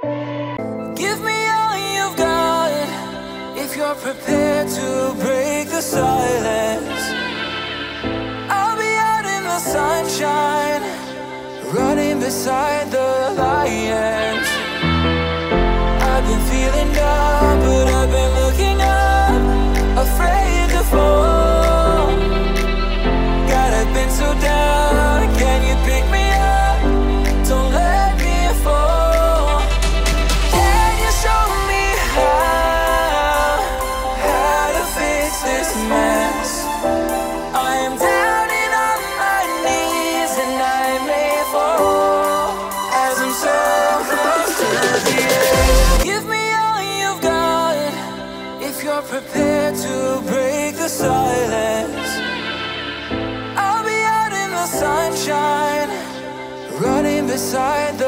Give me all you've got if you're prepared to break the silence. I'll be out in the sunshine, running beside the lions. Prepared to break the silence. I'll be out in the sunshine, running beside the.